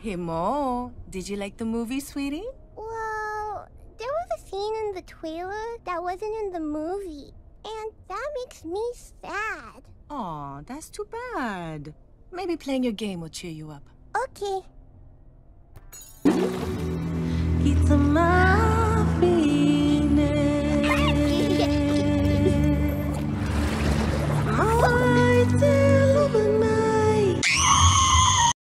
Hey, Mo, did you like the movie, sweetie? Well, there was a scene in the trailer that wasn't in the movie, and that makes me sad. Aw, that's too bad. Maybe playing your game will cheer you up. Okay.